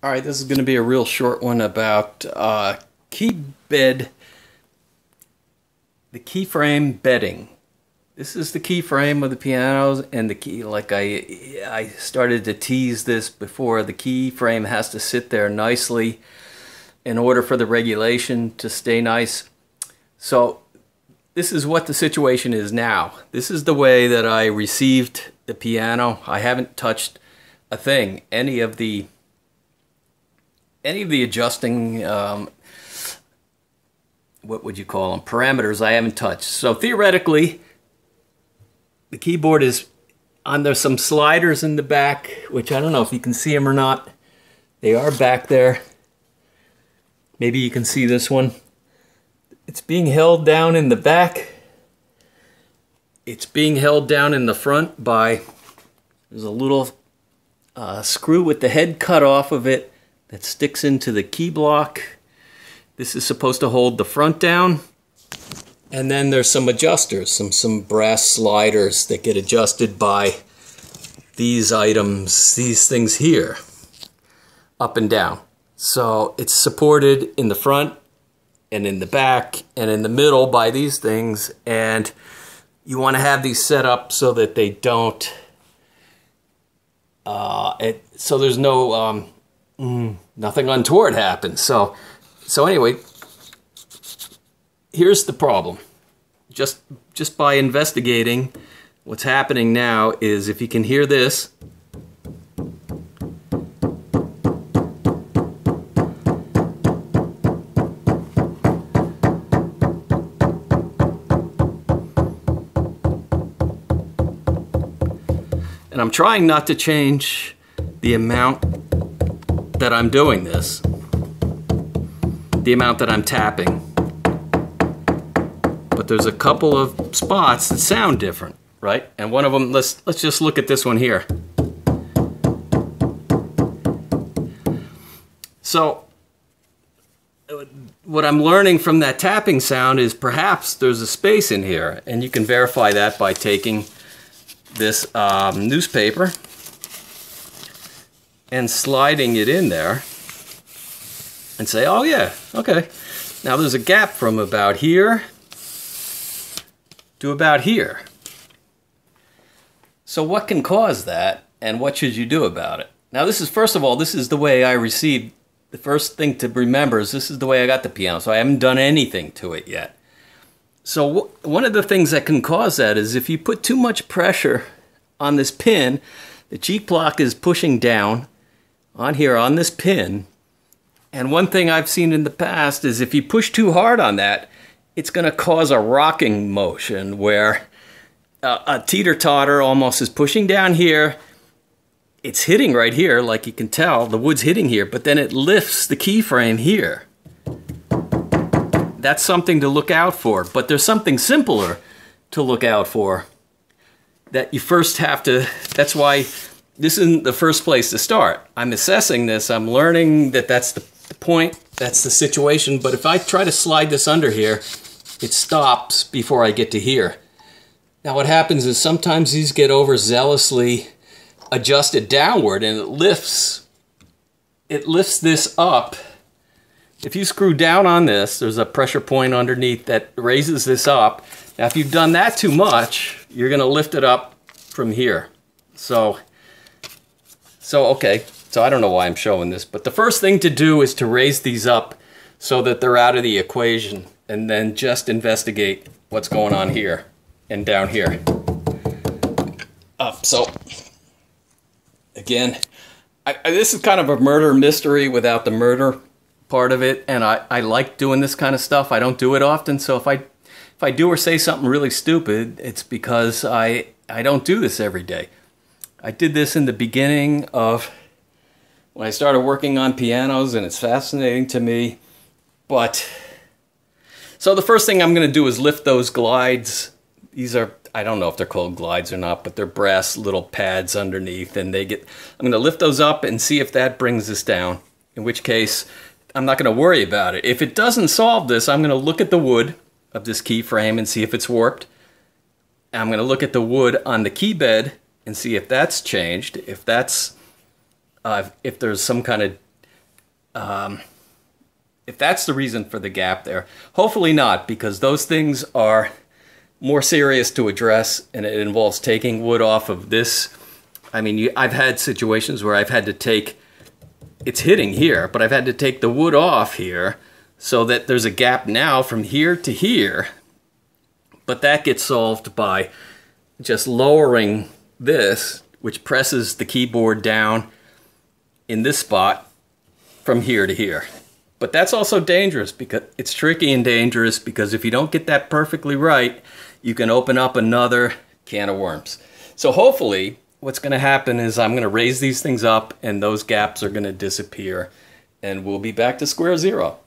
All right, this is going to be a real short one about uh, key bed, the keyframe bedding. This is the keyframe of the pianos and the key, like I, I started to tease this before, the keyframe has to sit there nicely in order for the regulation to stay nice. So this is what the situation is now. This is the way that I received the piano. I haven't touched a thing, any of the any of the adjusting, um, what would you call them, parameters I haven't touched. So theoretically, the keyboard is on there's some sliders in the back, which I don't know if you can see them or not. They are back there. Maybe you can see this one. It's being held down in the back. It's being held down in the front by, there's a little uh, screw with the head cut off of it that sticks into the key block. This is supposed to hold the front down. And then there's some adjusters, some, some brass sliders that get adjusted by these items, these things here, up and down. So it's supported in the front and in the back and in the middle by these things. And you want to have these set up so that they don't, uh, it, so there's no um, mm, nothing untoward happens. So, so anyway, here's the problem. Just, just by investigating, what's happening now is if you can hear this, and I'm trying not to change the amount that I'm doing this, the amount that I'm tapping. But there's a couple of spots that sound different, right? And one of them, let's, let's just look at this one here. So what I'm learning from that tapping sound is perhaps there's a space in here and you can verify that by taking this um, newspaper and sliding it in there and say, oh yeah, okay. Now there's a gap from about here to about here. So what can cause that and what should you do about it? Now this is, first of all, this is the way I received, the first thing to remember is this is the way I got the piano, so I haven't done anything to it yet. So one of the things that can cause that is if you put too much pressure on this pin, the cheek block is pushing down, on here on this pin. And one thing I've seen in the past is if you push too hard on that, it's going to cause a rocking motion where a, a teeter-totter almost is pushing down here. It's hitting right here, like you can tell, the wood's hitting here, but then it lifts the keyframe here. That's something to look out for, but there's something simpler to look out for that you first have to, that's why this isn't the first place to start. I'm assessing this. I'm learning that that's the, the point. That's the situation. But if I try to slide this under here, it stops before I get to here. Now what happens is sometimes these get overzealously adjusted downward and it lifts it lifts this up. If you screw down on this, there's a pressure point underneath that raises this up. Now if you've done that too much, you're going to lift it up from here. So so, okay, so I don't know why I'm showing this, but the first thing to do is to raise these up so that they're out of the equation and then just investigate what's going on here and down here. Up, so again, I, I, this is kind of a murder mystery without the murder part of it, and I, I like doing this kind of stuff. I don't do it often, so if I if I do or say something really stupid, it's because I I don't do this every day. I did this in the beginning of when I started working on pianos and it's fascinating to me. But so the first thing I'm going to do is lift those glides. These are I don't know if they're called glides or not, but they're brass little pads underneath and they get I'm going to lift those up and see if that brings this down. In which case I'm not going to worry about it. If it doesn't solve this, I'm going to look at the wood of this key frame and see if it's warped. I'm going to look at the wood on the key bed and see if that's changed, if that's, uh, if there's some kind of um, if that's the reason for the gap there. Hopefully not, because those things are more serious to address and it involves taking wood off of this. I mean, you, I've had situations where I've had to take, it's hitting here, but I've had to take the wood off here so that there's a gap now from here to here. But that gets solved by just lowering this, which presses the keyboard down in this spot from here to here. But that's also dangerous because it's tricky and dangerous because if you don't get that perfectly right, you can open up another can of worms. So hopefully what's going to happen is I'm going to raise these things up and those gaps are going to disappear and we'll be back to square zero.